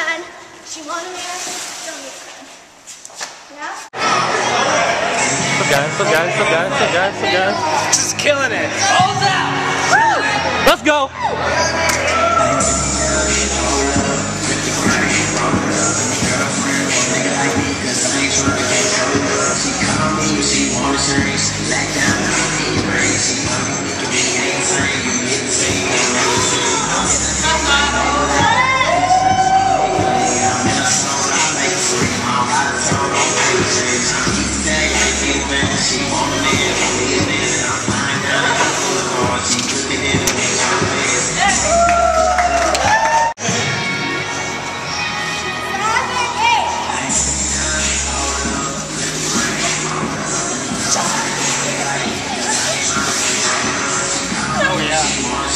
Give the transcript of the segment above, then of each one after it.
Peter She wanted me to dummy friend. Yeah? What's up, guys? What's up, guys? What's up, guys? What's up, guys? What's up, guys? Just killing it. Let's go!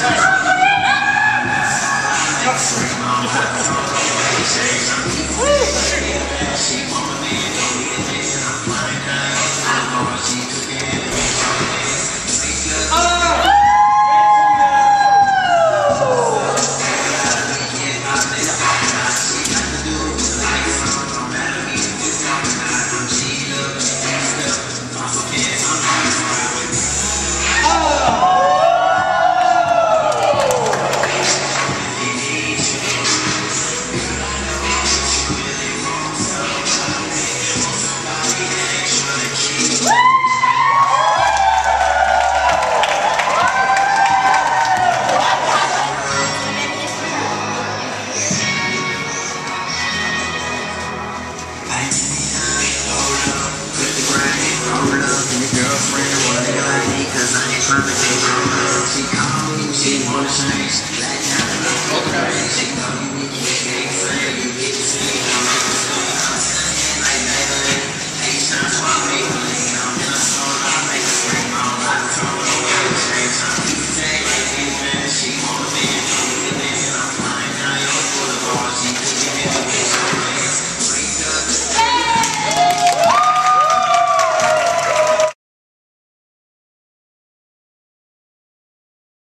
play. perfect day. See, calm, see, morning,